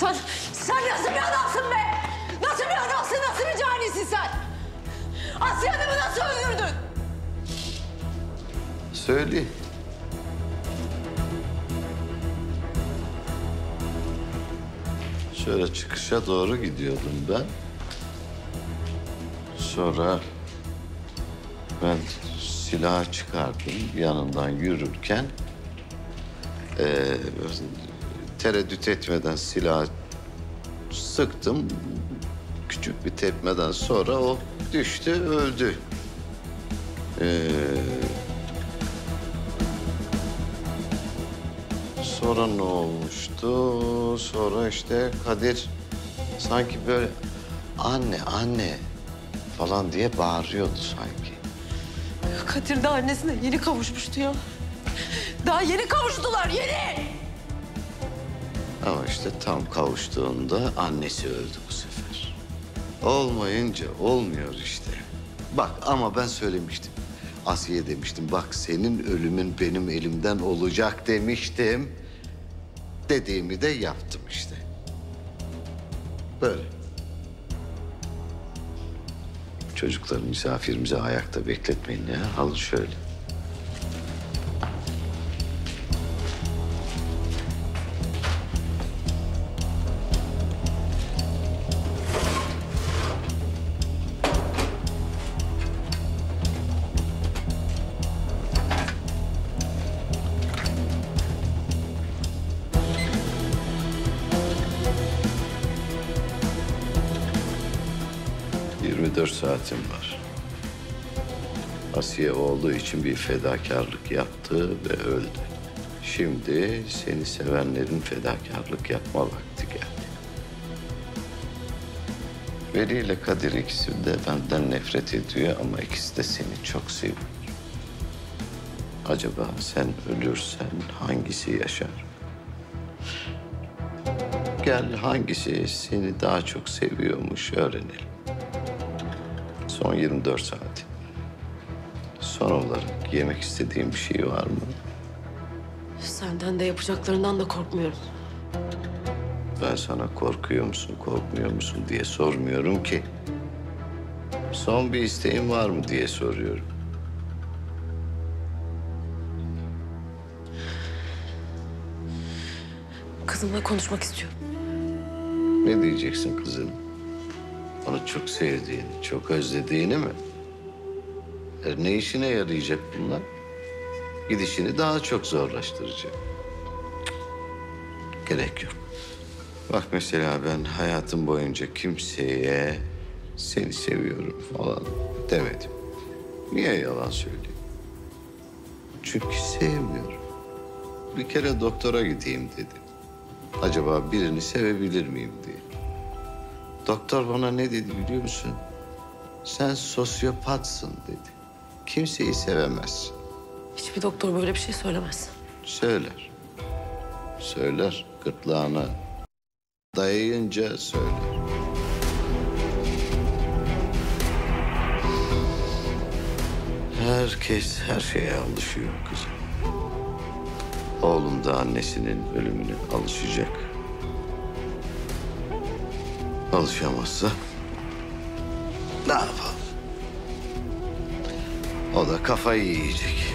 Sen, sen nasıl bir adamsın be? Nasıl bir adamsın, nasıl bir canisin sen? Asiye Hanım'ı nasıl öldürdün? Söyleyeyim. Şöyle çıkışa doğru gidiyordum ben. Sonra ben silah çıkardım yanından yürürken eee, tereddüt etmeden silah sıktım. Küçük bir tepmeden sonra o düştü öldü. Eee Sonra ne olmuştu? Sonra işte Kadir sanki böyle anne anne falan diye bağırıyordu sanki. Kadir de annesine yeni kavuşmuştu ya. Daha yeni kavuştular, yeni! Ama işte tam kavuştuğunda annesi öldü bu sefer. Olmayınca olmuyor işte. Bak ama ben söylemiştim. Asiye demiştim. Bak senin ölümün benim elimden olacak demiştim. Dediğimi de yaptım işte. Böyle. Çocuklar misafirimizi ayakta bekletmeyin ya. Alın şöyle. ...24 saatim var. Asiye olduğu için bir fedakarlık yaptı ve öldü. Şimdi seni sevenlerin fedakarlık yapma vakti geldi. Veli ile Kadir ikisi de benden nefret ediyor ama ikisi de seni çok seviyor. Acaba sen ölürsen hangisi yaşar? Gel hangisi seni daha çok seviyormuş öğrenelim. Son 24 saat. Son olarak yemek istediğin bir şey var mı? Senden de yapacaklarından da korkmuyorum. Ben sana korkuyor musun, korkmuyor musun diye sormuyorum ki. Son bir isteğin var mı diye soruyorum. Kızımla konuşmak istiyorum. Ne diyeceksin kızım? Onu çok sevdiğini, çok özlediğini mi? E, ne işine yarayacak bunlar? Gidişini daha çok zorlaştıracak. Gerek yok. Bak mesela ben hayatım boyunca kimseye seni seviyorum falan demedim. Niye yalan söyleyeyim? Çünkü sevmiyorum. Bir kere doktora gideyim dedim. Acaba birini sevebilir miyim diye. Doktor bana ne dedi biliyor musun? Sen sosyopatsın dedi. Kimseyi sevemezsin. Hiçbir doktor böyle bir şey söylemez. Söyler. Söyler gırtlağına dayayınca söyler. Herkes her şeye alışıyor kızım. Oğlum da annesinin ölümüne alışacak. Alışamazsa ne yapalım? O da kafayı yiyecek.